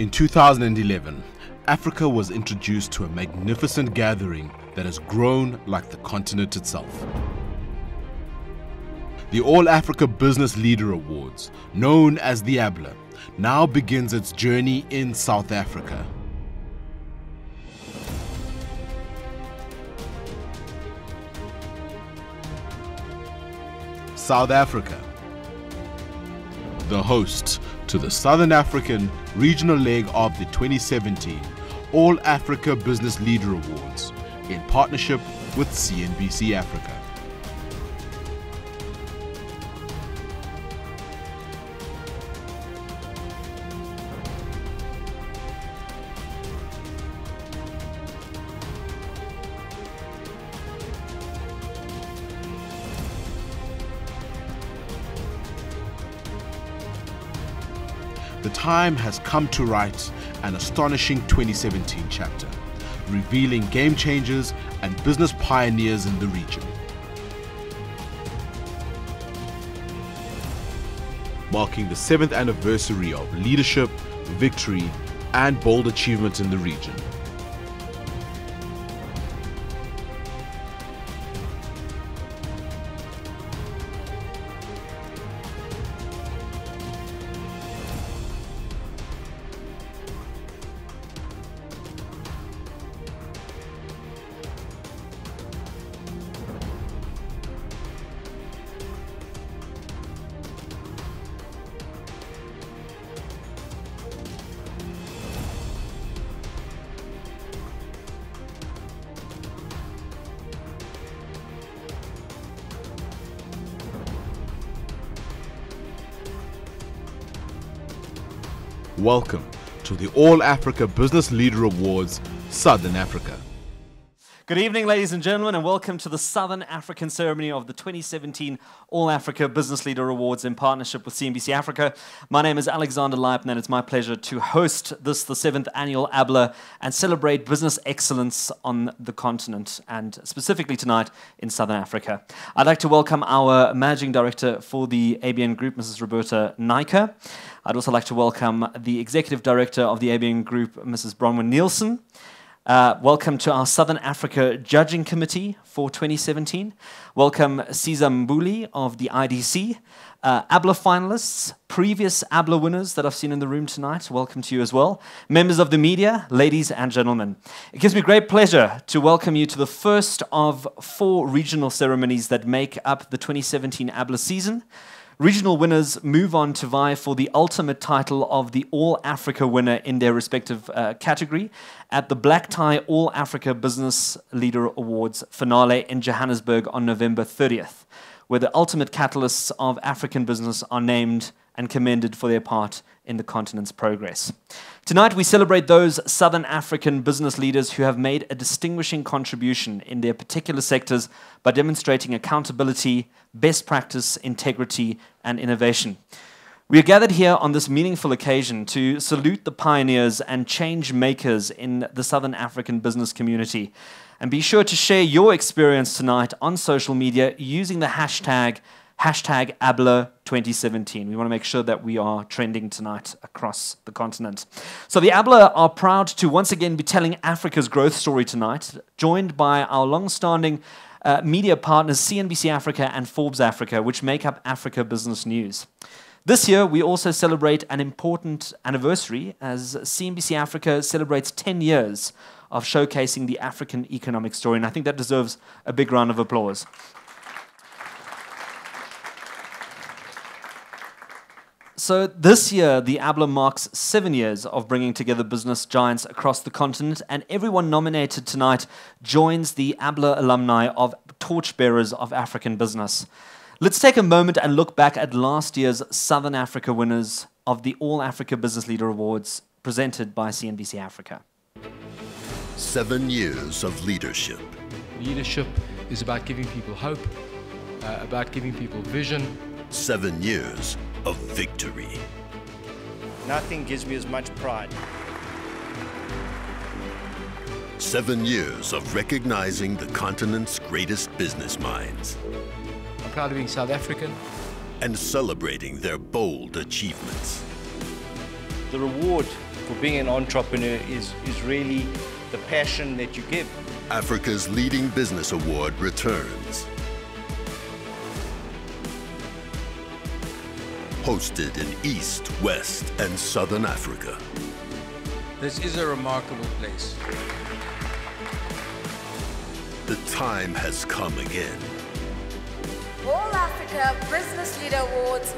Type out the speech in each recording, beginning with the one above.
In 2011, Africa was introduced to a magnificent gathering that has grown like the continent itself. The All Africa Business Leader Awards, known as the ABLA, now begins its journey in South Africa. South Africa, the host to the Southern African regional leg of the 2017 All Africa Business Leader Awards in partnership with CNBC Africa. Time has come to write an astonishing 2017 chapter, revealing game changers and business pioneers in the region. Marking the seventh anniversary of leadership, victory, and bold achievements in the region. Welcome to the All Africa Business Leader Awards, Southern Africa. Good evening, ladies and gentlemen, and welcome to the Southern African ceremony of the 2017 All Africa Business Leader Awards in partnership with CNBC Africa. My name is Alexander Leipner, and it's my pleasure to host this, the seventh annual ABLA, and celebrate business excellence on the continent, and specifically tonight in Southern Africa. I'd like to welcome our Managing Director for the ABN Group, Mrs. Roberta Naicker. I'd also like to welcome the Executive Director of the ABN Group, Mrs. Bronwyn Nielsen. Uh, welcome to our Southern Africa Judging Committee for 2017. Welcome Caesar Mbuli of the IDC. Uh, ABLA finalists, previous ABLA winners that I've seen in the room tonight, welcome to you as well. Members of the media, ladies and gentlemen. It gives me great pleasure to welcome you to the first of four regional ceremonies that make up the 2017 ABLA season. Regional winners move on to vie for the ultimate title of the All Africa winner in their respective uh, category at the Black Tie All Africa Business Leader Awards finale in Johannesburg on November 30th, where the ultimate catalysts of African business are named and commended for their part in the continent's progress. Tonight, we celebrate those Southern African business leaders who have made a distinguishing contribution in their particular sectors by demonstrating accountability, best practice, integrity, and innovation. We are gathered here on this meaningful occasion to salute the pioneers and change makers in the Southern African business community. And be sure to share your experience tonight on social media using the hashtag hashtag ABLA 2017. We want to make sure that we are trending tonight across the continent. So the ABLA are proud to once again be telling Africa's growth story tonight, joined by our long-standing uh, media partners CNBC Africa and Forbes Africa, which make up Africa Business News. This year, we also celebrate an important anniversary as CNBC Africa celebrates 10 years of showcasing the African economic story, and I think that deserves a big round of applause. So this year, the ABLA marks seven years of bringing together business giants across the continent, and everyone nominated tonight joins the ABLA alumni of Torchbearers of African Business. Let's take a moment and look back at last year's Southern Africa winners of the All Africa Business Leader Awards presented by CNBC Africa. Seven years of leadership. Leadership is about giving people hope, uh, about giving people vision. Seven years of victory. Nothing gives me as much pride. Seven years of recognizing the continent's greatest business minds. I'm proud of being South African. And celebrating their bold achievements. The reward for being an entrepreneur is, is really the passion that you give. Africa's leading business award returns. Hosted in East, West, and Southern Africa. This is a remarkable place. The time has come again. All Africa Business Leader Awards.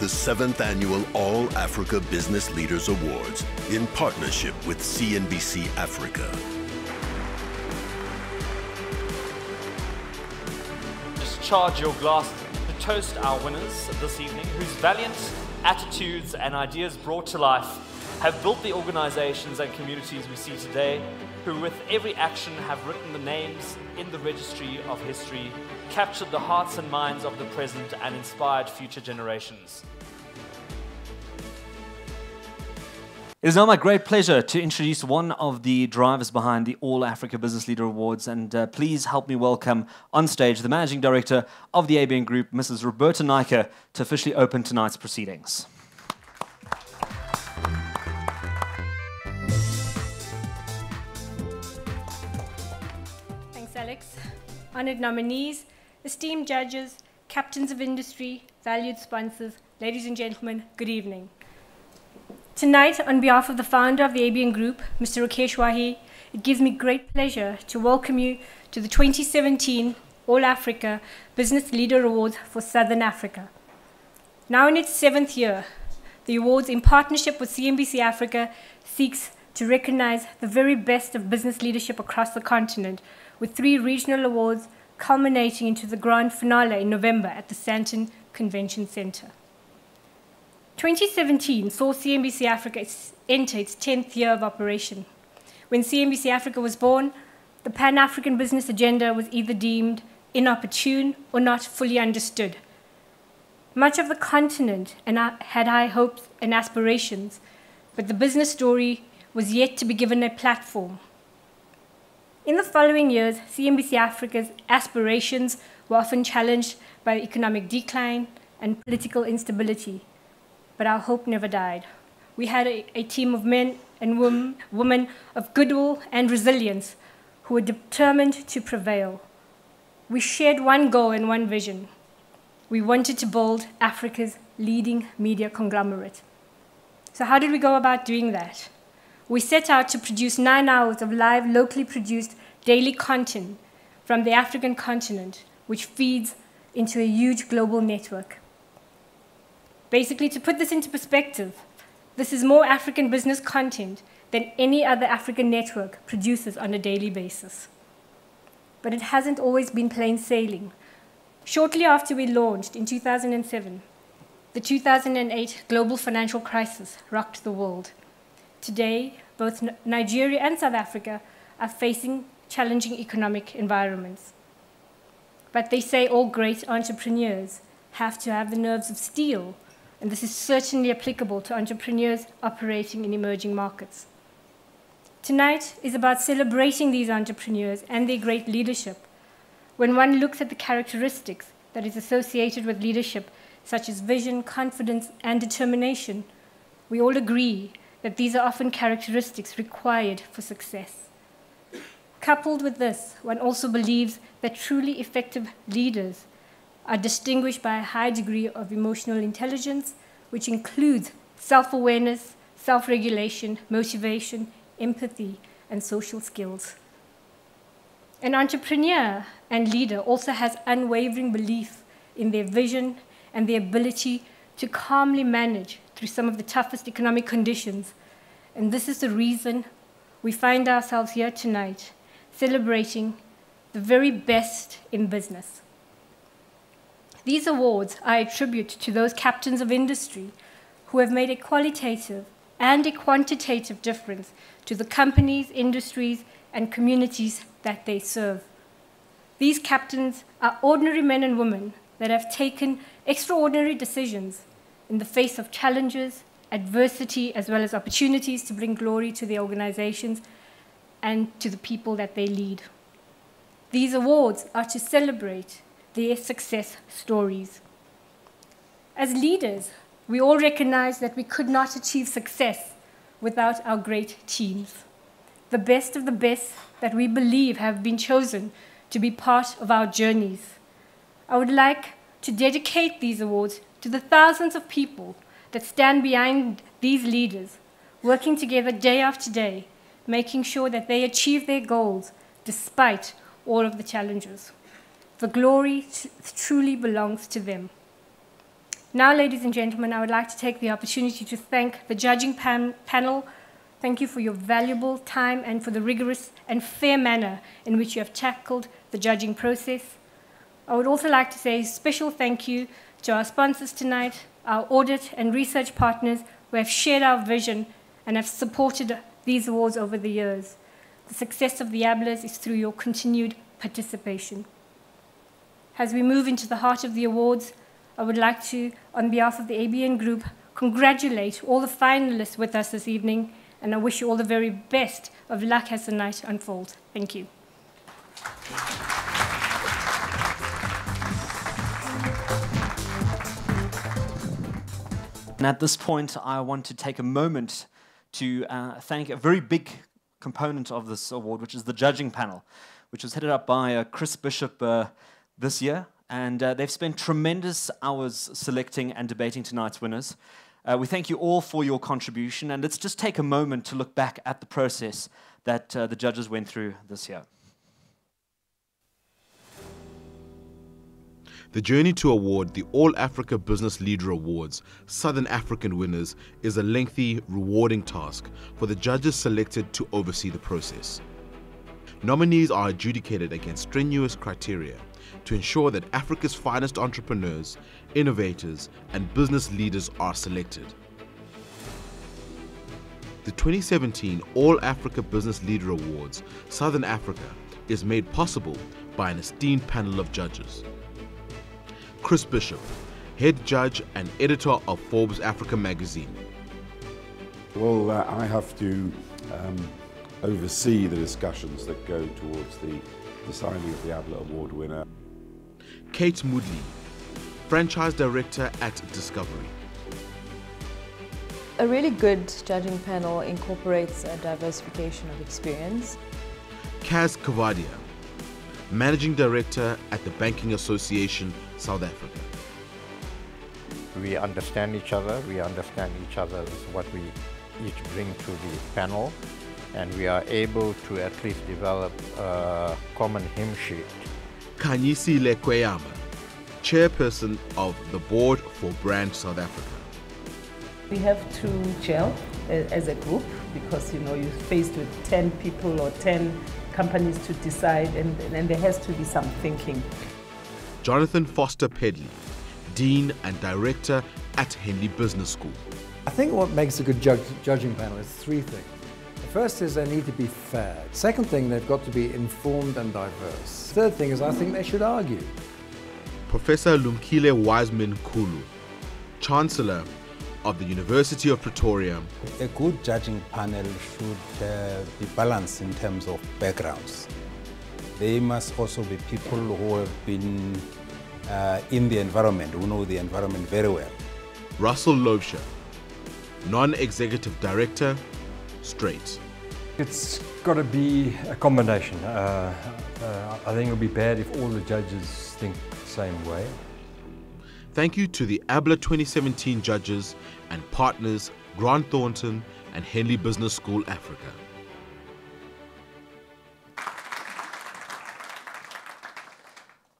The seventh annual All Africa Business Leaders Awards in partnership with CNBC Africa. Just charge your glass to toast our winners this evening, whose valiant attitudes and ideas brought to life have built the organizations and communities we see today, who with every action have written the names in the registry of history, captured the hearts and minds of the present, and inspired future generations. It is now my great pleasure to introduce one of the drivers behind the All Africa Business Leader Awards, and uh, please help me welcome on stage the Managing Director of the ABN Group, Mrs. Roberta Naicker, to officially open tonight's proceedings. Thanks, Alex. Honored nominees, esteemed judges, captains of industry, valued sponsors, ladies and gentlemen, good evening. Tonight, on behalf of the founder of the ABN Group, Mr. Rakesh Wahi, it gives me great pleasure to welcome you to the 2017 All Africa Business Leader Awards for Southern Africa. Now in its seventh year, the awards, in partnership with CNBC Africa, seeks to recognize the very best of business leadership across the continent, with three regional awards culminating into the grand finale in November at the Sandton Convention Center. 2017 saw CNBC Africa enter its 10th year of operation. When CNBC Africa was born, the Pan African business agenda was either deemed inopportune or not fully understood. Much of the continent uh, had high hopes and aspirations, but the business story was yet to be given a platform. In the following years, CNBC Africa's aspirations were often challenged by economic decline and political instability, but our hope never died. We had a, a team of men and wom- women of goodwill and resilience who were determined to prevail. We shared one goal and one vision. We wanted to build Africa's leading media conglomerate. So, how did we go about doing that? We set out to produce nine hours of live, locally produced daily content from the African continent, which feeds into a huge global network. Basically, to put this into perspective, this is more African business content than any other African network produces on a daily basis. But it hasn't always been plain sailing. Shortly after we launched in 2007, the 2008 global financial crisis rocked the world. Today, both Nigeria and South Africa are facing challenging economic environments. But they say all great entrepreneurs have to have the nerves of steel, and this is certainly applicable to entrepreneurs operating in emerging markets. Tonight is about celebrating these entrepreneurs and their great leadership. When one looks at the characteristics that is associated with leadership, such as vision, confidence, and determination, we all agree that these are often characteristics required for success. Coupled with this, one also believes that truly effective leaders are distinguished by a high degree of emotional intelligence, which includes self awareness, self regulation, motivation, empathy, and social skills. An entrepreneur and leader also has unwavering belief in their vision and the ability to calmly manage through some of the toughest economic conditions. And this is the reason we find ourselves here tonight celebrating the very best in business. These awards are a tribute to those captains of industry who have made a qualitative and a quantitative difference to the companies, industries, and communities that they serve. These captains are ordinary men and women that have taken extraordinary decisions in the face of challenges, adversity, as well as opportunities to bring glory to their organizations and to the people that they lead. These awards are to celebrate their success stories. As leaders, we all recognize that we could not achieve success without our great teams. The best of the best that we believe have been chosen to be part of our journeys. I would like to dedicate these awards to the thousands of people that stand behind these leaders, working together day after day, making sure that they achieve their goals despite all of the challenges. The glory truly belongs to them. Now, ladies and gentlemen, I would like to take the opportunity to thank the judging pan panel. Thank you for your valuable time and for the rigorous and fair manner in which you have tackled the judging process. I would also like to say a special thank you to our sponsors tonight, our audit and research partners who have shared our vision and have supported these awards over the years. The success of the ABLAs is through your continued participation. As we move into the heart of the awards, I would like to, on behalf of the ABN Group, congratulate all the finalists with us this evening, and I wish you all the very best of luck as the night unfolds. Thank you. And at this point, I want to take a moment to uh, thank a very big component of this award, which is the judging panel, which was headed up by uh, Chris Bishop uh, this year. And uh, they've spent tremendous hours selecting and debating tonight's winners. Uh, we thank you all for your contribution, and let's just take a moment to look back at the process that uh, the judges went through this year. The journey to award the All Africa Business Leader Awards Southern African winners is a lengthy, rewarding task for the judges selected to oversee the process. Nominees are adjudicated against strenuous criteria to ensure that Africa's finest entrepreneurs, innovators, and business leaders are selected. The 2017 All Africa Business Leader Awards Southern Africa is made possible by an esteemed panel of judges. Chris Bishop, head judge and editor of Forbes Africa magazine. Well, uh, I have to um, oversee the discussions that go towards the deciding of the ABLA Award winner. Kate Moodley, franchise director at Discovery. A really good judging panel incorporates a diversification of experience. Cas Coovadia, managing director at the Banking Association South Africa. We understand each other, we understand each other's what we each bring to the panel, and we are able to at least develop a common hymn sheet. Khanyisile Kweyama, chairperson of the Board for Brand South Africa. We have to gel eh, as a group because you know you're faced with 10 people or 10 companies to decide and, and there has to be some thinking. Jonathan Foster Pedley, Dean and Director at Henley Business School. I think what makes a good judge, judging panel is three things. The first is they need to be fair. Second thing, they've got to be informed and diverse. Third thing is I think they should argue. Professor Lumkile Wiseman Nkuhlu, Chancellor of the University of Pretoria. A good judging panel should uh, be balanced in terms of backgrounds. They must also be people who have been uh, in the environment, who know the environment very well. Russell Loubser, Non-Executive Director, Strate. It's got to be a combination. Uh, uh, I think it would be bad if all the judges think the same way. Thank you to the ABLA 2017 judges and partners Grant Thornton and Henley Business School Africa.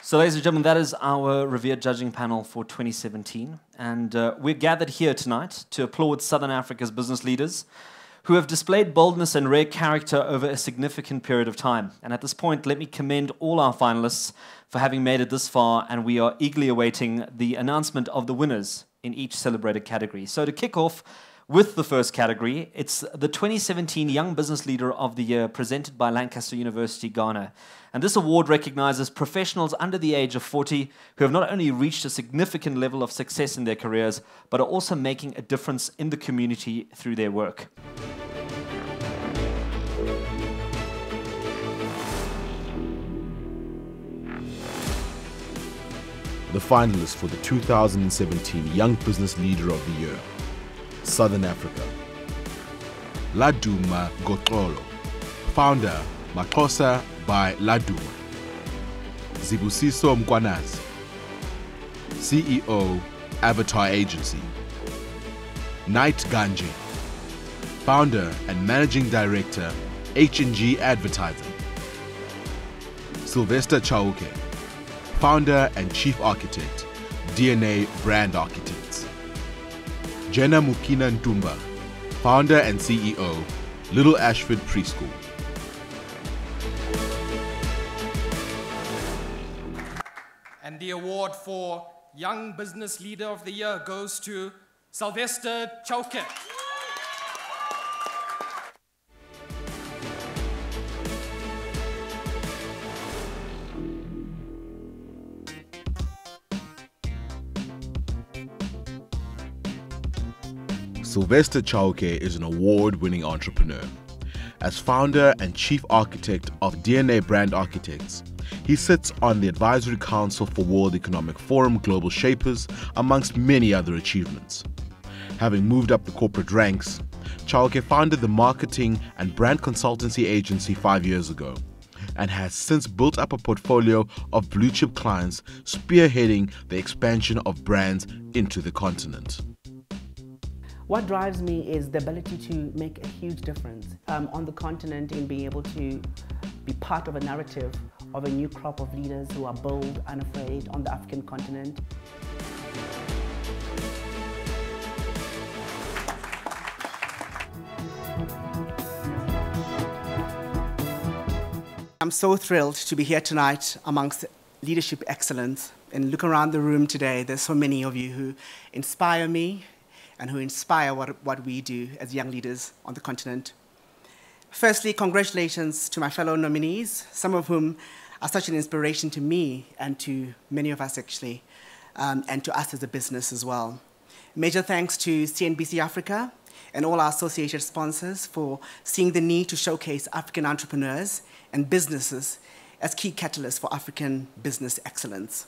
So, ladies and gentlemen, that is our revered judging panel for 2017. And uh, we're gathered here tonight to applaud Southern Africa's business leaders who have displayed boldness and rare character over a significant period of time. And at this point, let me commend all our finalists for having made it this far, and we are eagerly awaiting the announcement of the winners in each celebrated category. So, to kick off, with the first category. It's the 2017 Young Business Leader of the Year presented by Lancaster University, Ghana. And this award recognizes professionals under the age of 40 who have not only reached a significant level of success in their careers, but are also making a difference in the community through their work. The finalists for the 2017 Young Business Leader of the Year Southern Africa. Laduma Ngxokolo. Founder, Maxhosa by Laduma. Zibusiso Mkhwanazi. CEO, Avatar Agency. Knight Ganji. Founder and Managing Director, H&G Advertising. Sylvester Chauke. Founder and Chief Architect, DNA Brand Architects. Jenna Mukina Ntumba, founder and CEO, Little Ashford Preschool. And the award for Young Business Leader of the Year goes to Sylvester Chauke. Sylvester Chauke is an award winning entrepreneur. As founder and chief architect of DNA Brand Architects, he sits on the Advisory Council for World Economic Forum Global Shapers, amongst many other achievements. Having moved up the corporate ranks, Chauke founded the marketing and brand consultancy agency five years ago and has since built up a portfolio of blue chip clients, spearheading the expansion of brands into the continent. What drives me is the ability to make a huge difference um, on the continent in being able to be part of a narrative of a new crop of leaders who are bold, and unafraid on the African continent. I'm so thrilled to be here tonight amongst leadership excellence and look around the room today. There's so many of you who inspire me and who inspire what, what we do as young leaders on the continent. Firstly, congratulations to my fellow nominees, some of whom are such an inspiration to me and to many of us actually, um, and to us as a business as well. Major thanks to CNBC Africa and all our associated sponsors for seeing the need to showcase African entrepreneurs and businesses as key catalysts for African business excellence.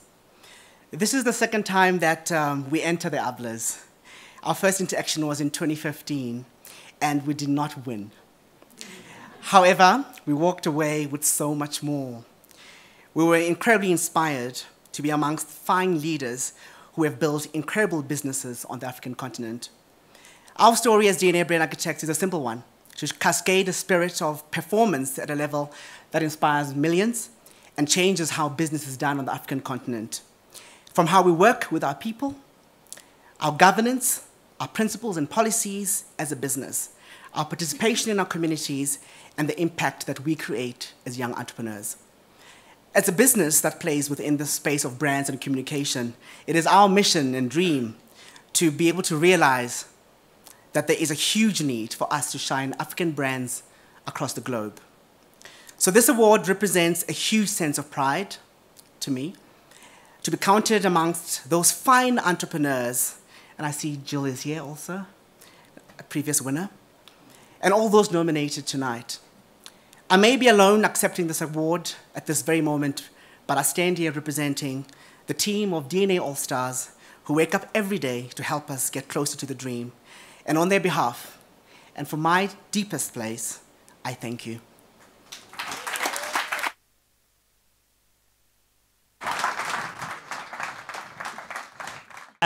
This is the second time that um, we enter the ABLAs. Our first interaction was in 2015, and we did not win. However, we walked away with so much more. We were incredibly inspired to be amongst fine leaders who have built incredible businesses on the African continent. Our story as DNA Brand Architects is a simple one to cascade the spirit of performance at a level that inspires millions and changes how business is done on the African continent. From how we work with our people, our governance, our principles and policies as a business, our participation in our communities, and the impact that we create as young entrepreneurs. As a business that plays within the space of brands and communication, it is our mission and dream to be able to realize that there is a huge need for us to shine African brands across the globe. So this award represents a huge sense of pride to me, to be counted amongst those fine entrepreneurs, and I see Jill is here also, a previous winner, and all those nominated tonight. I may be alone accepting this award at this very moment, but I stand here representing the team of DNA All Stars who wake up every day to help us get closer to the dream. And on their behalf, and from my deepest place, I thank you.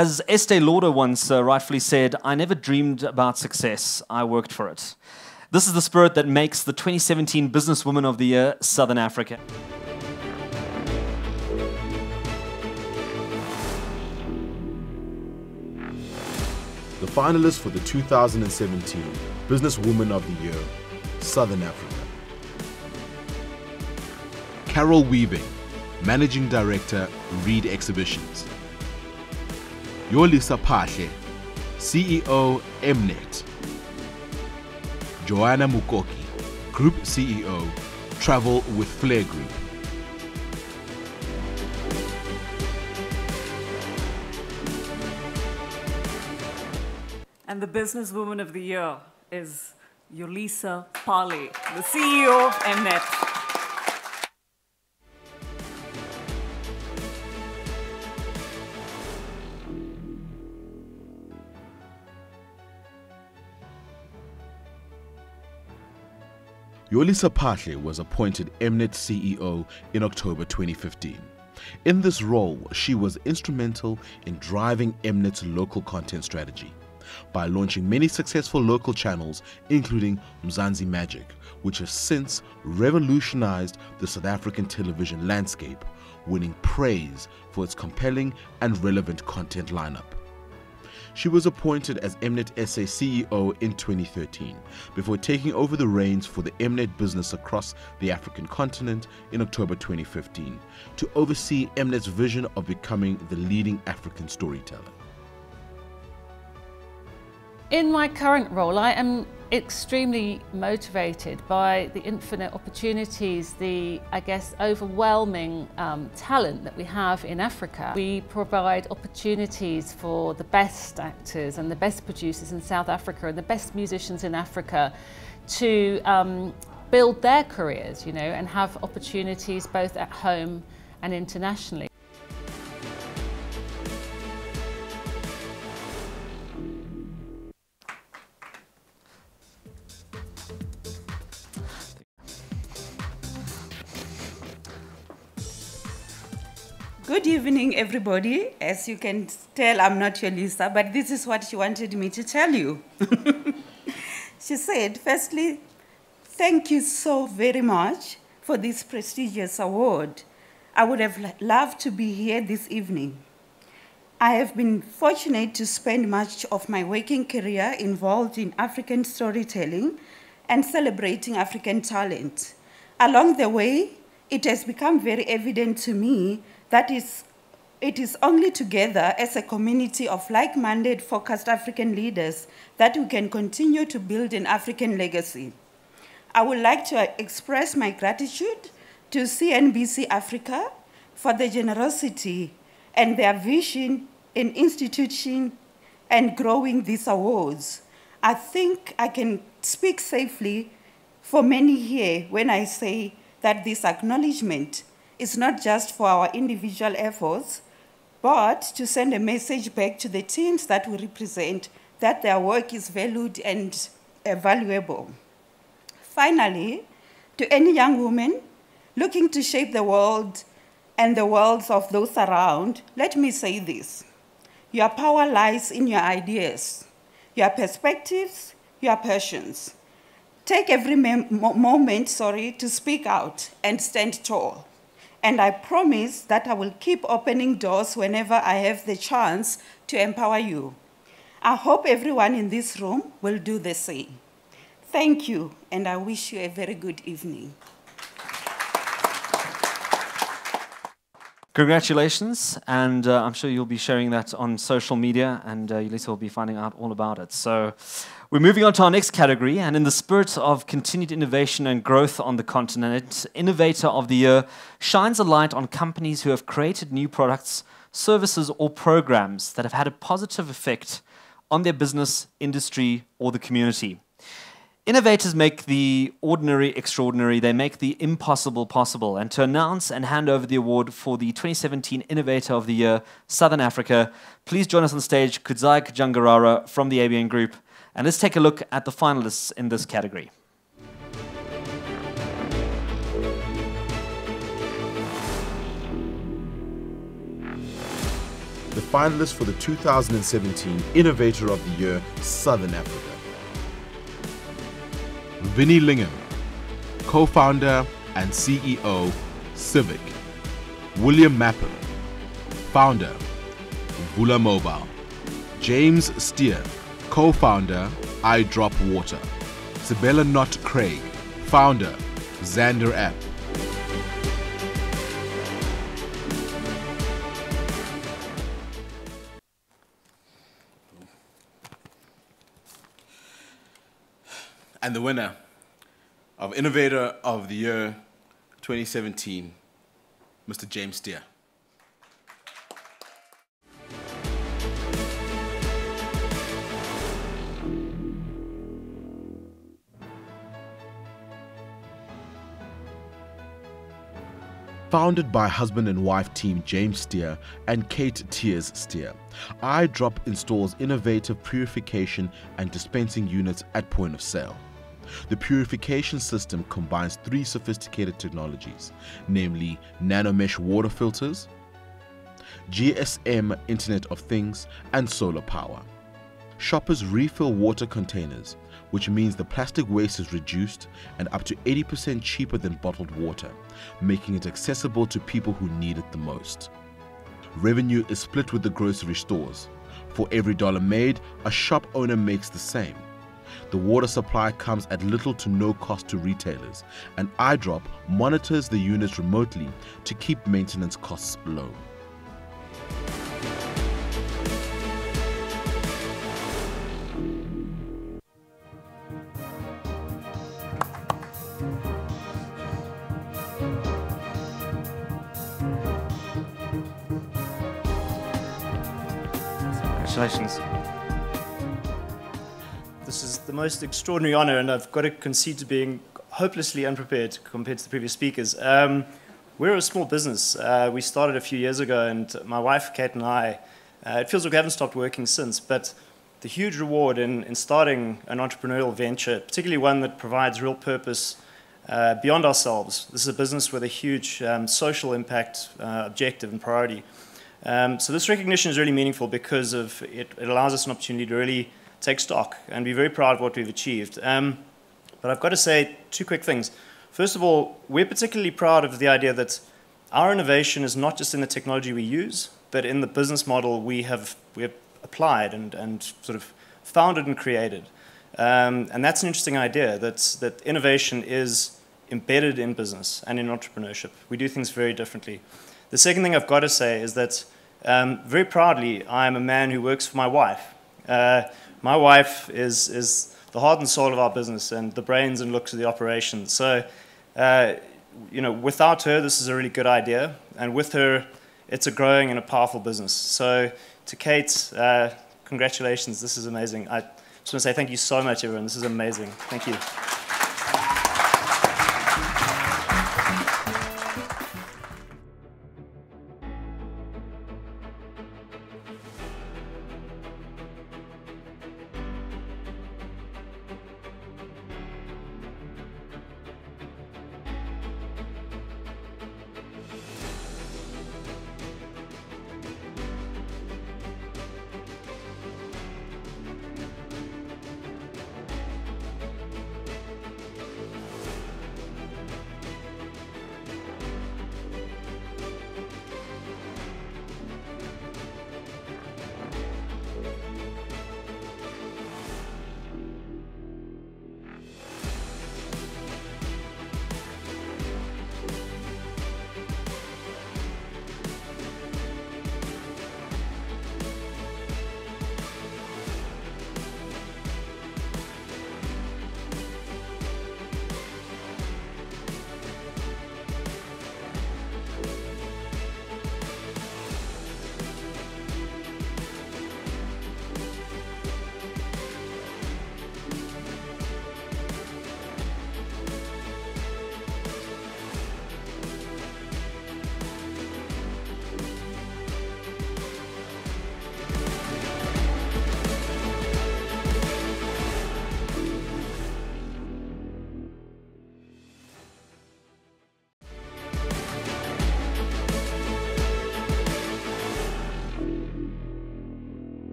As Estee Lauder once uh, rightfully said, I never dreamed about success, I worked for it. This is the spirit that makes the 2017 Businesswoman of the Year Southern Africa. The finalists for the 2017 Businesswoman of the Year, Southern Africa. Carol Weaving, Managing Director, Reed Exhibitions. Yolisa Phahle, CEO, Mnet. Joanna Mukoki, Group CEO, Travel with Flair Group. And the businesswoman of the year is Yolisa Phahle, the CEO of Mnet. Yolisa Phahle was appointed Mnet CEO in October 2015. In this role, she was instrumental in driving Mnet's local content strategy by launching many successful local channels, including Mzansi Magic, which has since revolutionized the South African television landscape, winning praise for its compelling and relevant content lineup. She was appointed as Mnet SA CEO in 2013 before taking over the reins for the Mnet business across the African continent in October 2015 to oversee Mnet's vision of becoming the leading African storyteller. In my current role, I am extremely motivated by the infinite opportunities, the, I guess, overwhelming um, talent that we have in Africa. We provide opportunities for the best actors and the best producers in South Africa and the best musicians in Africa to um, build their careers, you know, and have opportunities both at home and internationally. Everybody. As you can tell, I'm not Yolisa, but this is what she wanted me to tell you. she said, firstly, thank you so very much for this prestigious award. I would have loved to be here this evening. I have been fortunate to spend much of my working career involved in African storytelling and celebrating African talent. Along the way, it has become very evident to me that is, it is only together as a community of like-minded focused African leaders that we can continue to build an African legacy. I would like to express my gratitude to CNBC Africa for their generosity and their vision in instituting and growing these awards. I think I can speak safely for many here when I say that this acknowledgement is not just for our individual efforts, but to send a message back to the teams that we represent that their work is valued and uh, valuable. Finally, to any young woman looking to shape the world and the worlds of those around, let me say this. Your power lies in your ideas, your perspectives, your passions. Take every moment, sorry, to speak out and stand tall. And I promise that I will keep opening doors whenever I have the chance to empower you. I hope everyone in this room will do the same. Thank you, and I wish you a very good evening. Congratulations, and uh, I'm sure you'll be sharing that on social media, and uh, Yolisa will be finding out all about it. So, we're moving on to our next category, and in the spirit of continued innovation and growth on the continent, Innovator of the Year shines a light on companies who have created new products, services, or programs that have had a positive effect on their business, industry, or the community. Innovators make the ordinary extraordinary, they make the impossible possible. And to announce and hand over the award for the 2017 Innovator of the Year, Southern Africa, please join us on stage, Kudzai Kajangarara from the ABN Group. And let's take a look at the finalists in this category. The finalists for the 2017 Innovator of the Year, Southern Africa. Vinny Lingham, co-founder and CEO, Civic. William Mapham, founder, Vula Mobile. James Steer, co-founder, iDrop Water. Sibella Knott Craig, founder, Xander App. And the winner of Innovator of the Year 2017, Mr. James Steer. Founded by husband and wife team James Steer and Kate Tears Steer, iDrop installs innovative purification and dispensing units at point of sale. The purification system combines three sophisticated technologies, namely nanomesh water filters, GSM Internet of Things, and solar power. Shoppers refill water containers, which means the plastic waste is reduced and up to 80% cheaper than bottled water, making it accessible to people who need it the most. Revenue is split with the grocery stores. For every dollar made, a shop owner makes the same. The water supply comes at little to no cost to retailers, and iDrop monitors the units remotely to keep maintenance costs low. Most extraordinary honor, and I've got to concede to being hopelessly unprepared compared to the previous speakers. Um, we're a small business. Uh, we started a few years ago, and my wife, Kate, and I, uh, it feels like we haven't stopped working since, but the huge reward in, in starting an entrepreneurial venture, particularly one that provides real purpose uh, beyond ourselves. This is a business with a huge um, social impact uh, objective and priority. Um, so this recognition is really meaningful because of it, it, allows us an opportunity to really take stock and be very proud of what we've achieved. Um, but I've got to say two quick things. First of all, we're particularly proud of the idea that our innovation is not just in the technology we use, but in the business model we have, we have applied and, and sort of founded and created. Um, and that's an interesting idea, that, that innovation is embedded in business and in entrepreneurship. We do things very differently. The second thing I've got to say is that um, very proudly, I'm a man who works for my wife. Uh, my wife is, is the heart and soul of our business and the brains and looks of the operation. So, uh, you know, without her, this is a really good idea. And with her, it's a growing and a powerful business. So, to Kate, uh, congratulations. This is amazing. I just want to say thank you so much, everyone. This is amazing. Thank you.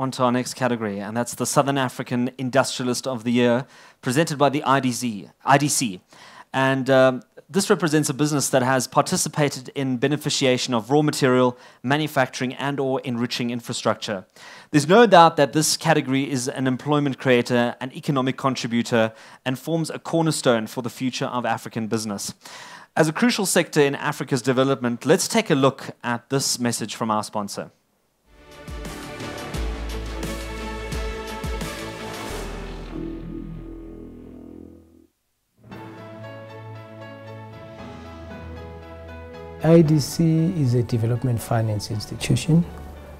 On to our next category, and that's the Southern African Industrialist of the Year, presented by the IDC. IDC. And um, this represents a business that has participated in beneficiation of raw material, manufacturing, and or enriching infrastructure. There's no doubt that this category is an employment creator, an economic contributor, and forms a cornerstone for the future of African business. As a crucial sector in Africa's development, let's take a look at this message from our sponsor. IDC is a development finance institution.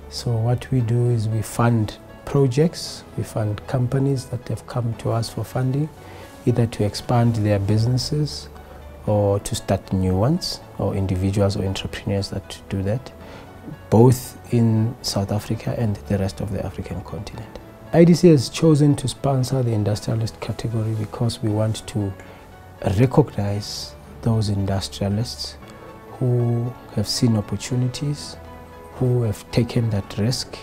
So what we do is we fund projects, we fund companies that have come to us for funding, either to expand their businesses or to start new ones, or individuals or entrepreneurs that do that, both in South Africa and the rest of the African continent. IDC has chosen to sponsor the industrialist category because we want to recognize those industrialists who have seen opportunities, who have taken that risk.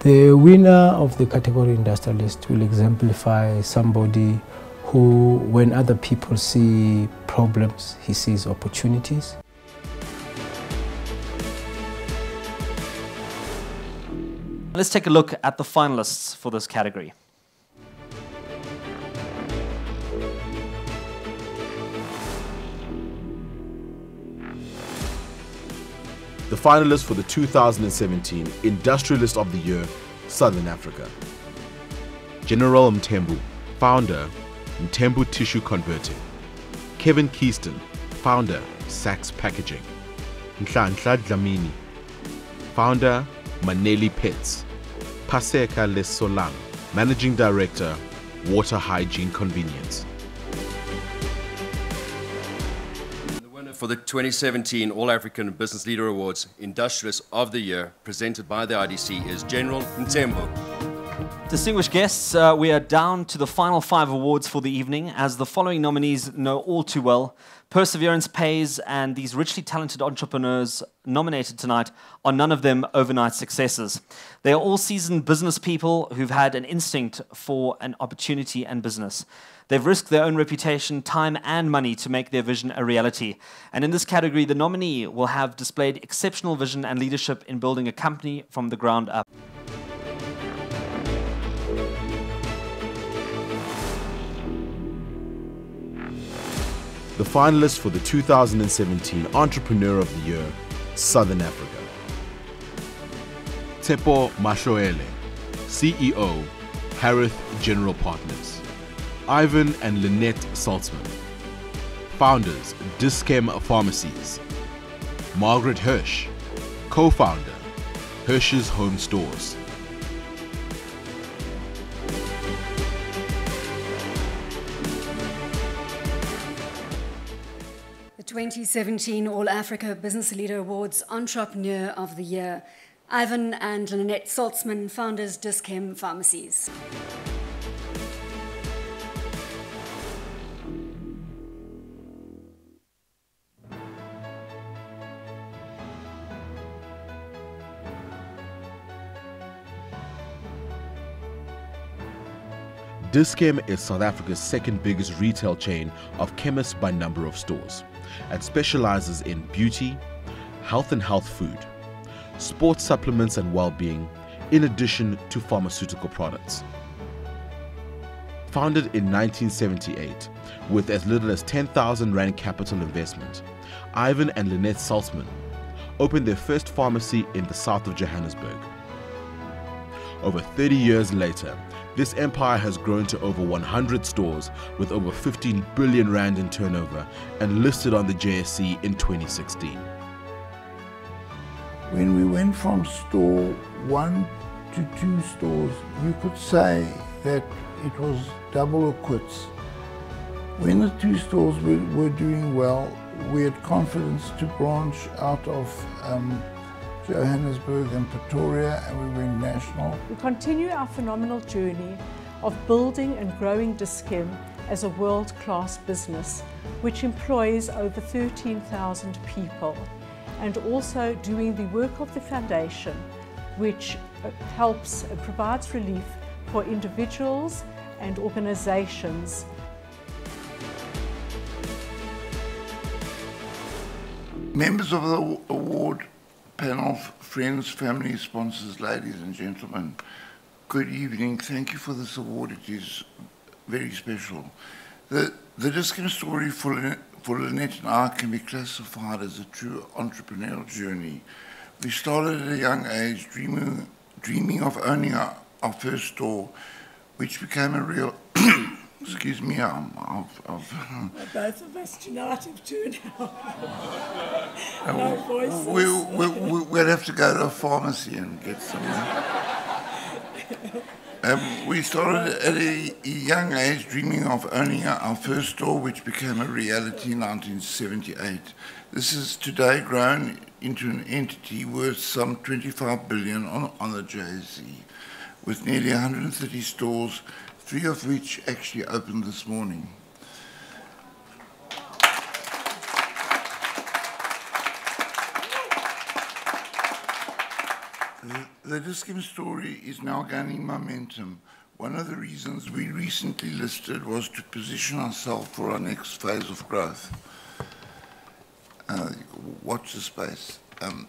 The winner of the category industrialist will exemplify somebody who, when other people see problems, he sees opportunities. Let's take a look at the finalists for this category. The finalists for the 2017 Industrialist of the Year, Southern Africa. General Mthembu, founder, Mthembu Tissue Converting. Kevin Keyston, founder, Saks Packaging. Nhlanhla Dlamini, founder, Maneli Pets. Paseka Lesolang, Managing Director, Water Hygiene Convenience. For the 2017 All African Business Leader Awards Industrialist of the Year, presented by the IDC, is General Mthembu. Distinguished guests, uh, we are down to the final five awards for the evening, as the following nominees know all too well. Perseverance pays, and these richly talented entrepreneurs nominated tonight are none of them overnight successes. They are all seasoned business people who've had an instinct for an opportunity and business. They've risked their own reputation, time, and money to make their vision a reality. And in this category, the nominee will have displayed exceptional vision and leadership in building a company from the ground up. The finalists for the 2017 Entrepreneur of the Year, Southern Africa. Tshepo Mahloele, CEO, Harith General Partners. Ivan and Lynette Saltzman, founders, Dis-Chem Pharmacies. Margaret Hirsch, co-founder, Hirsch's Home Stores. 2017 All Africa Business Leader Awards Entrepreneur of the Year, Ivan and Lynette Saltzman, founders Dis-Chem Pharmacies. Dis-Chem is South Africa's second biggest retail chain of chemists by number of stores and specializes in beauty, health and health food, sports supplements and well-being, in addition to pharmaceutical products. Founded in 1978 with as little as 10,000 rand capital investment, Ivan and Lynette Saltzman opened their first pharmacy in the south of Johannesburg. Over 30 years later, this empire has grown to over 100 stores with over 15 billion rand in turnover and listed on the JSE in 2016. When we went from store one to two stores, you could say that it was double or quits. When the two stores were, were doing well, we had confidence to branch out of um, Johannesburg and Pretoria, and we went national. We continue our phenomenal journey of building and growing Dis-Chem as a world-class business, which employs over 13,000 people, and also doing the work of the foundation, which uh, helps and provides relief for individuals and organizations Members of the award panel, friends, family, sponsors, ladies and gentlemen, good evening. Thank you for this award. It is very special. The, the Dis-Chem story for, for Lynette and I can be classified as a true entrepreneurial journey. We started at a young age dreaming, dreaming of owning our, our first store, which became a real Excuse me, um, I've, I've, both of us tonight have turned out. Uh, no voices. we, we, we, we'll have to go to a pharmacy and get some. Um, we started at a young age dreaming of owning our first store, which became a reality in 1978. This has today grown into an entity worth some 25 billion on, on the JSE. with nearly 130 stores, three of which actually opened this morning. The, Dis-Chem story is now gaining momentum. One of the reasons we recently listed was to position ourselves for our next phase of growth. Uh, watch the space. Um,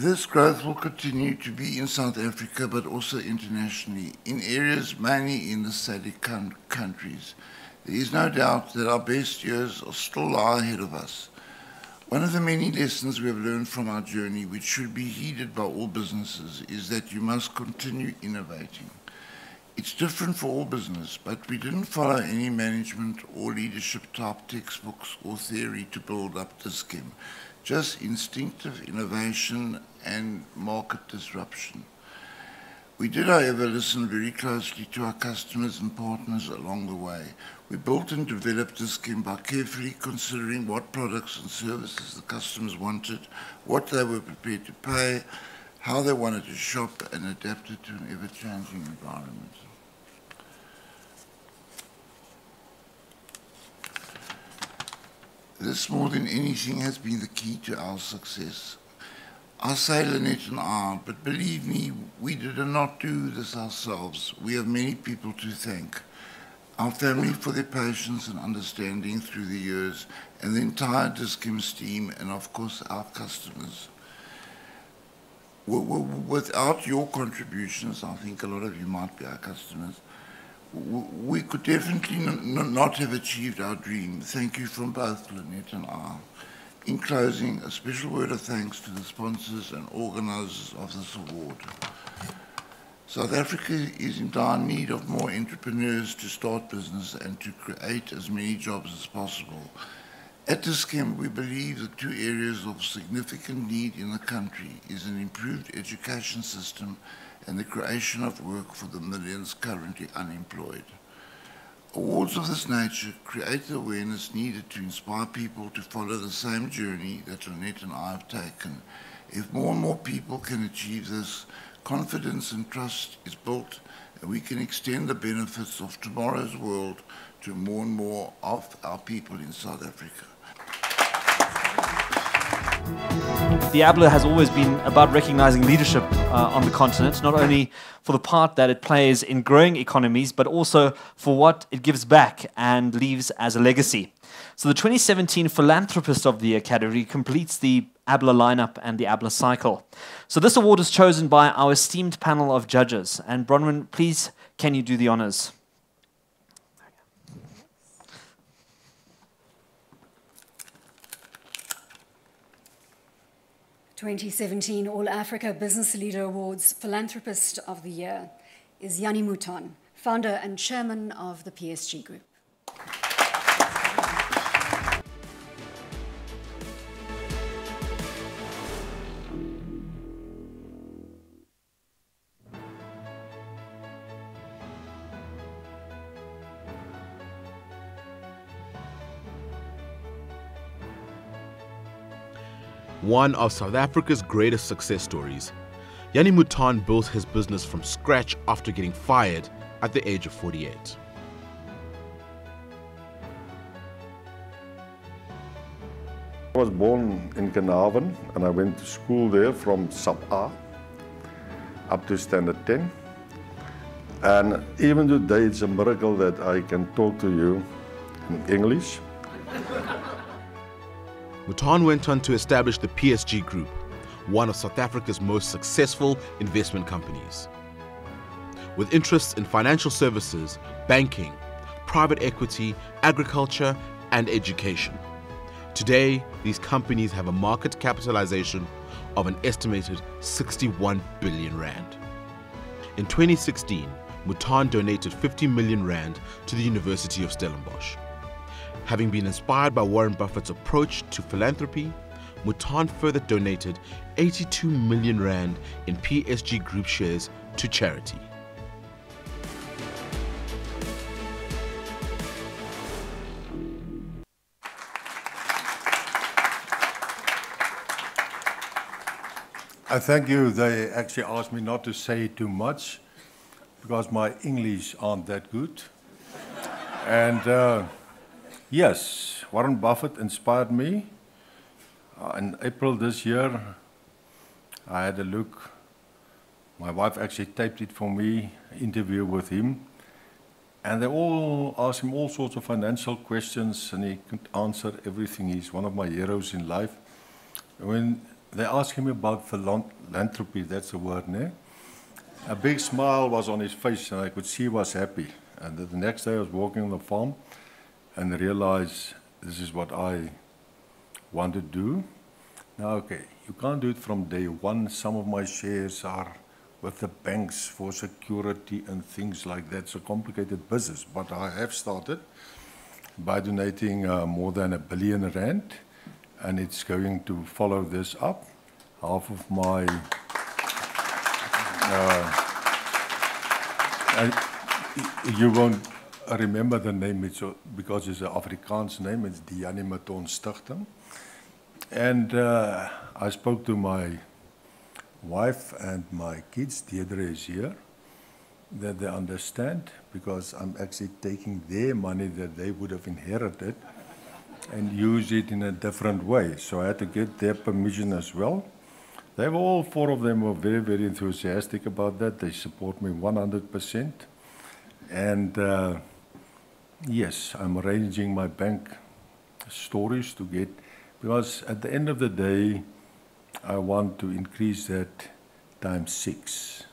this growth will continue to be in South Africa, but also internationally, in areas mainly in the SADC countries. There is no doubt that our best years are still lie ahead of us. One of the many lessons we have learned from our journey, which should be heeded by all businesses, is that you must continue innovating. It's different for all business, but we didn't follow any management or leadership type textbooks or theory to build up Dis-Chem just instinctive innovation and market disruption. We did, however, listen very closely to our customers and partners along the way. We built and developed Dis-Chem by carefully considering what products and services the customers wanted, what they were prepared to pay, how they wanted to shop, and adapted to an ever-changing environment. This, more than anything, has been the key to our success. I say Lynette and I, but believe me, we did not do this ourselves. We have many people to thank. Our family for their patience and understanding through the years, and the entire Dis-Chem team, and of course our customers. Without your contributions, I think a lot of you might be our customers, we could definitely not have achieved our dream. Thank you from both Lynette and I. In closing, a special word of thanks to the sponsors and organisers of this award. South Africa is in dire need of more entrepreneurs to start business and to create as many jobs as possible. At Dis-Chem, we believe the two areas of significant need in the country is an improved education system and the creation of work for the millions currently unemployed. Awards of this nature create the awareness needed to inspire people to follow the same journey that Lynette and I have taken. If more and more people can achieve this, confidence and trust is built and we can extend the benefits of tomorrow's world to more and more of our people in South Africa. AABLA has always been about recognizing leadership uh, on the continent, not only for the part that it plays in growing economies, but also for what it gives back and leaves as a legacy. So the 2017 Philanthropist of the Year category completes the AABLA lineup and the AABLA cycle. So this award is chosen by our esteemed panel of judges. And Bronwyn, please, can you do the honors? 2017 All Africa Business Leader Awards Philanthropist of the Year is Jannie Mouton, founder and chairman of the PSG Group. One of South Africa's greatest success stories. Jannie Mouton built his business from scratch after getting fired at the age of 48. I was born in Carnarvon and I went to school there from sub A up to standard 10. And even today it's a miracle that I can talk to you in English. Mouton went on to establish the PSG Group, one of South Africa's most successful investment companies. With interests in financial services, banking, private equity, agriculture, and education. Today, these companies have a market capitalization of an estimated 61 billion rand. In 2016, Mouton donated 50 million rand to the University of Stellenbosch. Having been inspired by Warren Buffett's approach to philanthropy, Mouton further donated 82 million rand in PSG Group shares to charity. I thank you. They actually asked me not to say too much because my English aren't that good. and uh, yes, Warren Buffett inspired me. Uh, in April this year, I had a look. My wife actually taped it for me, interview with him. And they all asked him all sorts of financial questions, and he could answer everything. He's one of my heroes in life. When they asked him about philanthropy, that's the word, ne? A big smile was on his face, and I could see he was happy. And the next day, I was walking on the farm and realize this is what I want to do. Now, okay, you can't do it from day one. Some of my shares are with the banks for security and things like that. It's a complicated business, but I have started by donating uh, more than a billion rand, and it's going to follow this up. Half of my uh, you won't remember the name it's, because it's an Afrikaans name. It's the Jannie Mouton Stigting. And uh, I spoke to my wife and my kids, Deirdre is here, that they understand because I'm actually taking their money that they would have inherited and use it in a different way. So I had to get their permission as well. They were all four of them were very, very enthusiastic about that. They support me 100%. And uh, yes, I'm arranging my bank stories to get, because at the end of the day, I want to increase that times six.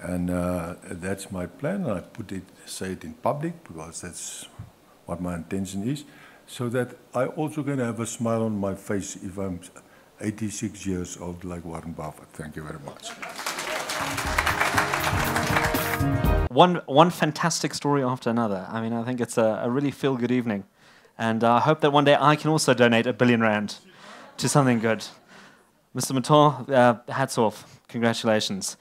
And uh, that's my plan. And I put it, say it in public because that's what my intention is, so that I also can have a smile on my face if I'm 86 years old like Warren Buffett. Thank you very much. One, one fantastic story after another. I mean, I think it's a, a really feel good evening. And I hope that one day I can also donate a billion rand to something good. Mr. Mouton, uh, hats off. Congratulations.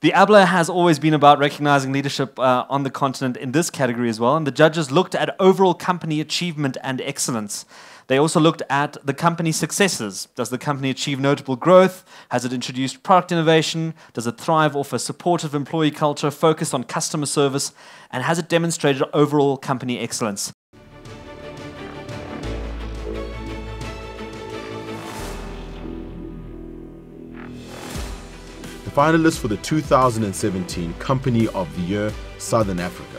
The AABLA has always been about recognizing leadership uh, on the continent in this category as well, and the judges looked at overall company achievement and excellence. They also looked at the company's successes. Does the company achieve notable growth? Has it introduced product innovation? Does it thrive off a supportive employee culture focused on customer service? And has it demonstrated overall company excellence? The finalists for the 2017 Company of the Year Southern Africa.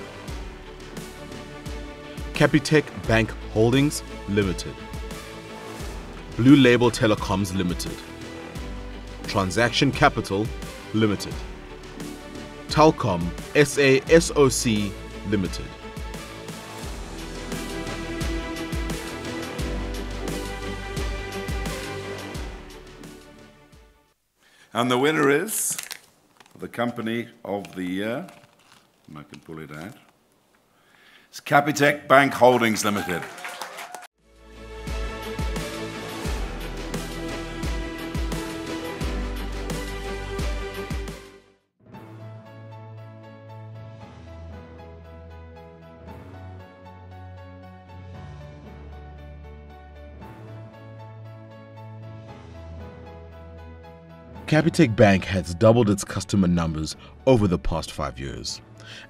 Capitec Bank Holdings Limited. Blue Label Telecoms Limited. Transaction Capital Limited. Telkom SA SOC Limited. And the winner is the company of the year. I can pull it out. It's Capitec Bank Holdings Limited. Capitec Bank has doubled its customer numbers over the past five years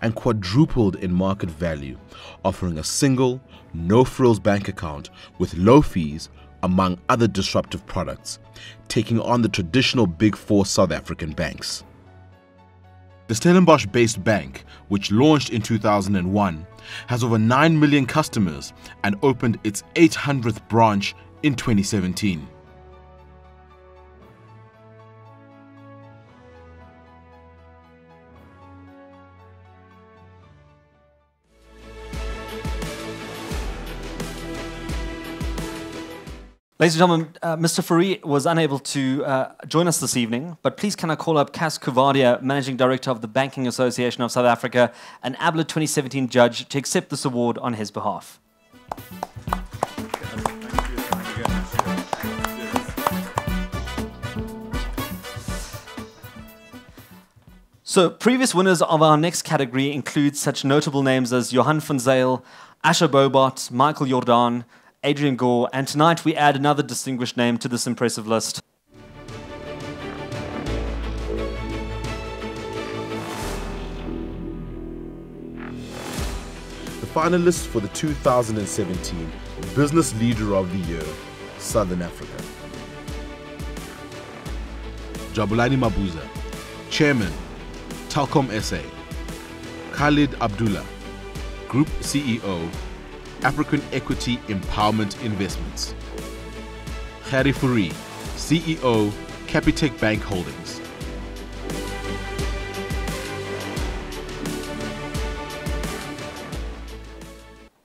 and quadrupled in market value, offering a single, no frills bank account with low fees, among other disruptive products, taking on the traditional big four South African banks. The Stellenbosch based bank, which launched in 2001, has over 9 million customers and opened its 800th branch in 2017. Ladies and gentlemen, uh, Mr. Fourie was unable to uh, join us this evening, but please can I call up Cas Coovadia, Managing Director of the Banking Association of South Africa, an AABLA 2017 judge, to accept this award on his behalf. So, previous winners of our next category include such notable names as Johan van Zyl, Asher Bohbot, Michael Jordaan, Adrian Gore, and tonight we add another distinguished name to this impressive list. The finalists for the 2017 Business Leader of the Year, Southern Africa. Jabulani Mabuza, Chairman, Telkom SA. Khalid Abdulla, Group CEO, African Equity Empowerment Investments. Gerrie Fourie, CEO, Capitec Bank Holdings.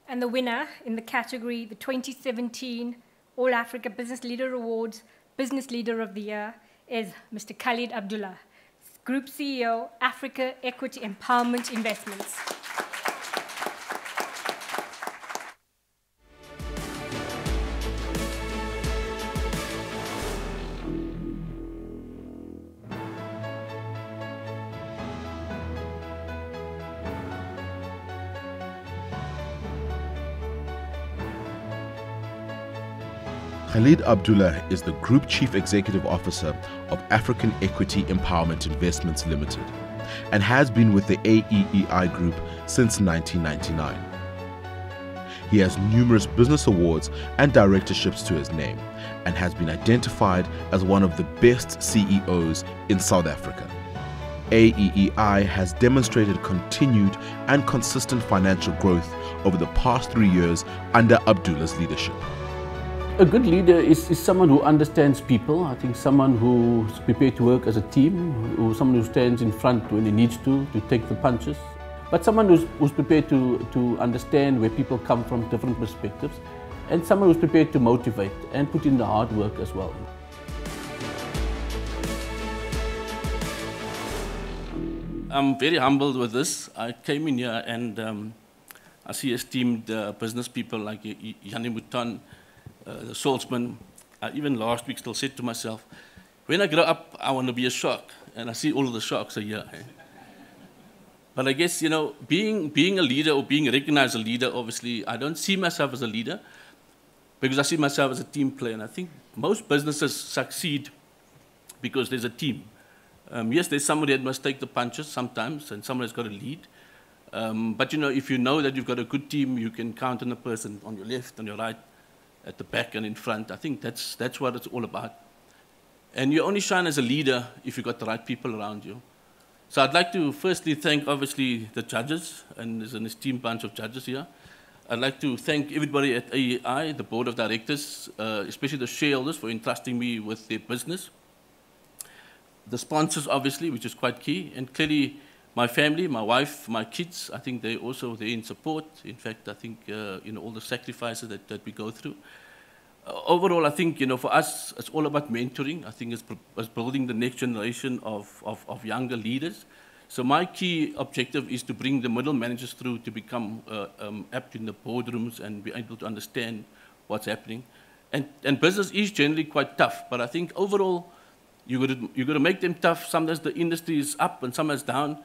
And the winner in the category, the 2017 All Africa Business Leader Awards Business Leader of the Year, is Mr. Khalid Abdulla, Group CEO, Africa Equity Empowerment Investments. Khalid Abdulla is the Group Chief Executive Officer of African Equity Empowerment Investments Limited and has been with the AEEI Group since 1999. He has numerous business awards and directorships to his name and has been identified as one of the best CEOs in South Africa. AEEI has demonstrated continued and consistent financial growth over the past three years under Abdulla's leadership. A good leader is, is someone who understands people. I think someone who's prepared to work as a team, who, someone who stands in front when he needs to, to take the punches. But someone who's, who's prepared to, to understand where people come from, different perspectives. And someone who's prepared to motivate and put in the hard work as well. I'm very humbled with this. I came in here and um, I see esteemed uh, business people like Jannie Mouton, the salesman, uh, even last week still said to myself, when I grow up, I want to be a shark. And I see all of the sharks are here. Eh? But I guess, you know, being, being a leader or being recognized as a leader, obviously, I don't see myself as a leader because I see myself as a team player. And I think most businesses succeed because there's a team. Um, yes, there's somebody that must take the punches sometimes, and someone has got to lead. Um, but you know, if you know that you've got a good team, you can count on the person on your left, on your right, at the back and in front. I think that's, that's what it's all about. And you only shine as a leader if you've got the right people around you. So I'd like to firstly thank, obviously, the judges, and there's an esteemed bunch of judges here. I'd like to thank everybody at AEI, the board of directors, uh, especially the shareholders for entrusting me with their business. The sponsors, obviously, which is quite key, and clearly my family, my wife, my kids, I think they're also there in support. In fact, I think, uh, you know, all the sacrifices that, that we go through. Uh, overall, I think, you know, for us, it's all about mentoring. I think it's, it's building the next generation of, of, of, younger leaders. So my key objective is to bring the middle managers through to become uh, um, apt in the boardrooms and be able to understand what's happening. And, and business is generally quite tough, but I think overall, you've got, to, you've got to make them tough. Sometimes the industry is up and sometimes down.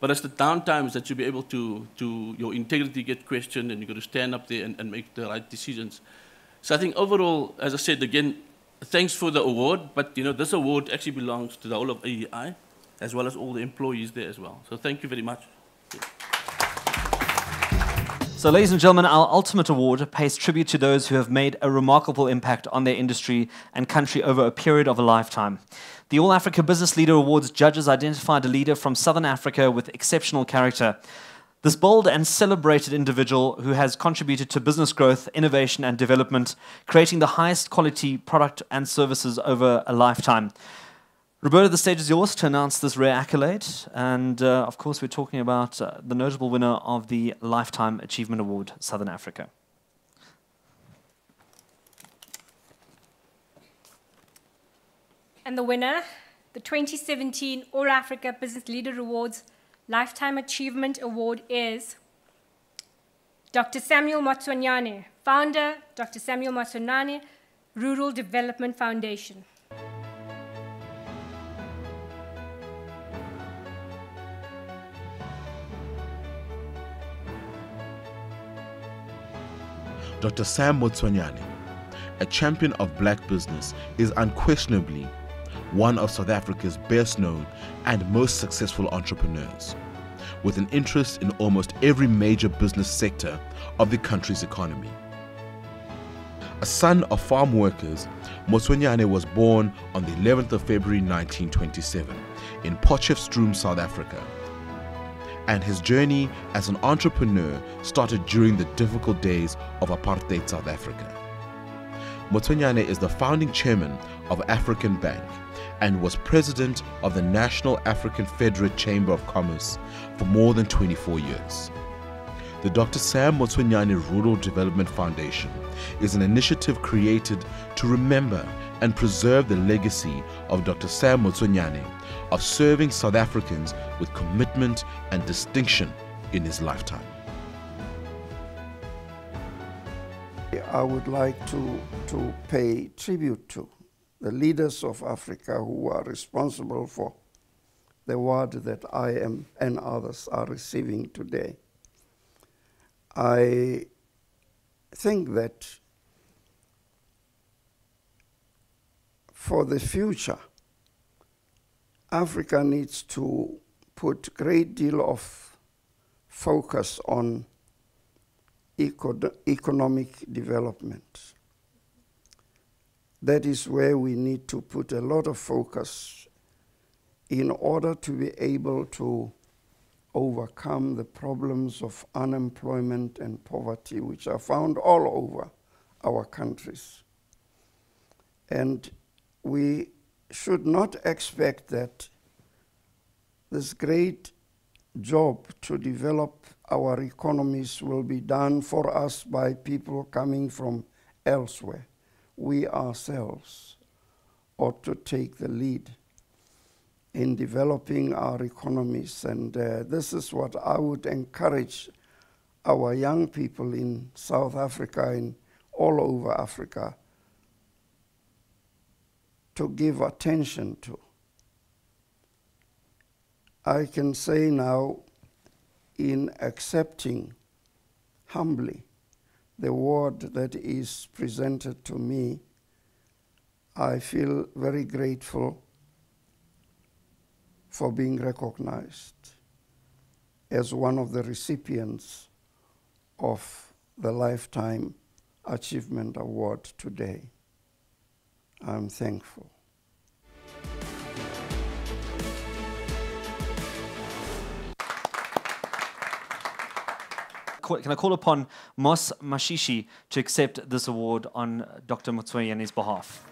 But it's the downtimes that you'll be able to, to your integrity get questioned and you've got to stand up there and, and make the right decisions. So I think overall, as I said again, thanks for the award, but you know, this award actually belongs to the whole of AEI, as well as all the employees there as well. So thank you very much. So, ladies and gentlemen, our ultimate award pays tribute to those who have made a remarkable impact on their industry and country over a period of a lifetime. The All Africa Business Leader Awards judges identified a leader from Southern Africa with exceptional character. This bold and celebrated individual who has contributed to business growth, innovation, and development, creating the highest quality product and services over a lifetime. Roberta, the stage is yours to announce this rare accolade. And uh, of course, we're talking about uh, the notable winner of the Lifetime Achievement Award, Southern Africa. And the winner, the 2017 All Africa Business Leader Awards Lifetime Achievement Award is Dr. Samuel Motsuenyane, founder, Dr. Samuel Motsuenyane, Rural Development Foundation. Dr. Sam Motsuenyane, a champion of black business, is unquestionably one of South Africa's best known and most successful entrepreneurs. with an interest in almost every major business sector of the country's economy. A son of farm workers, Motsuenyane was born on the 11th of February 1927 in Potchefstroom, South Africa. And his journey as an entrepreneur started during the difficult days of apartheid South Africa. Motsuenyane is the founding chairman of African Bank and was president of the National African Federate Chamber of Commerce for more than 24 years. The Dr. Sam Motsuenyane Rural Development Foundation is an initiative created to remember and preserve the legacy of Dr. Sam Motsuenyane of serving South Africans with commitment and distinction in his lifetime. I would like to, to pay tribute to the leaders of Africa who are responsible for the award that I am and others are receiving today. I think that for the future, Africa needs to put great deal of focus on eco economic development. That is where we need to put a lot of focus in order to be able to overcome the problems of unemployment and poverty, which are found all over our countries. And we should not expect that this great job to develop our economies will be done for us by people coming from elsewhere. We ourselves ought to take the lead in developing our economies. And uh, this is what I would encourage our young people in South Africa and all over Africa to give attention to. I can say now, in accepting humbly the word that is presented to me, I feel very grateful for being recognized as one of the recipients of the Lifetime Achievement Award today. I'm thankful. Can I call upon Mos Mashishi to accept this award on Dr. Motsuenyane's behalf?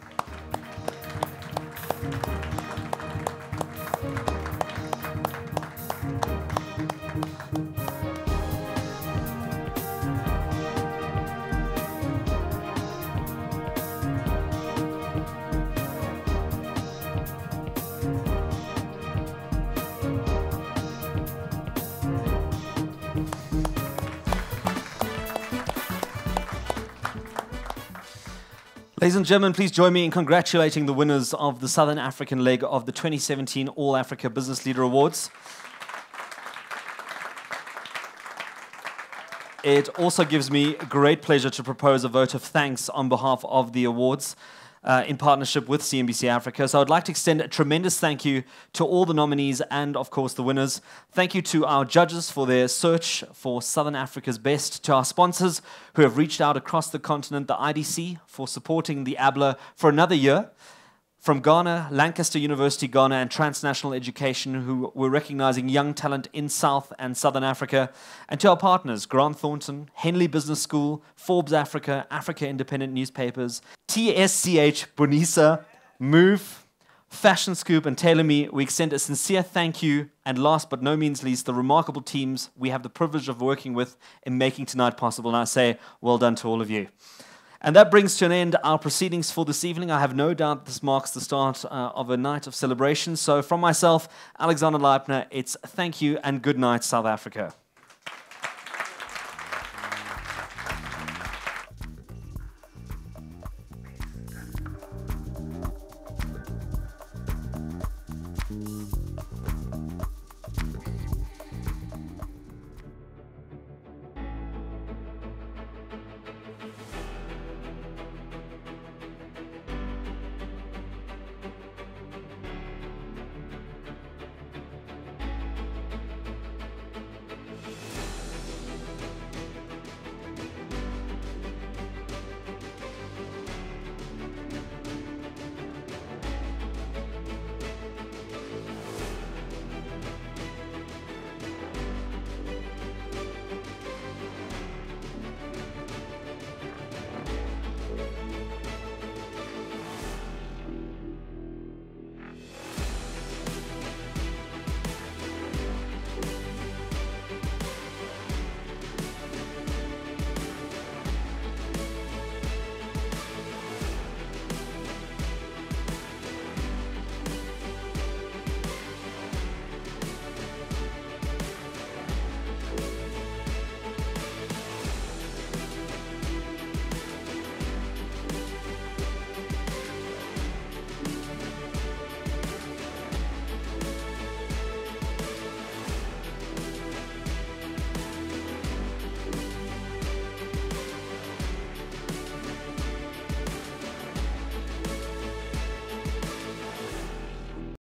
Ladies and gentlemen, please join me in congratulating the winners of the Southern African leg of the 2017 All Africa Business Leader Awards. It also gives me great pleasure to propose a vote of thanks on behalf of the awards uh, in partnership with CNBC Africa. So I'd like to extend a tremendous thank you to all the nominees and, of course, the winners. Thank you to our judges for their search for Southern Africa's best, to our sponsors who have reached out across the continent, the IDC for supporting the AABLA for another year. From Ghana, Lancaster University Ghana, and Transnational Education, who were recognizing young talent in South and Southern Africa, and to our partners, Grant Thornton, Henley Business School, Forbes Africa, Africa Independent Newspapers, TSCH, Bonisa, Move, Fashion Scoop, and TaylorMe, we extend a sincere thank you, and last but no means least, the remarkable teams we have the privilege of working with in making tonight possible. And I say, well done to all of you. And that brings to an end our proceedings for this evening. I have no doubt this marks the start uh, of a night of celebration. So, from myself, Alexander Leipner, it's thank you and good night, South Africa.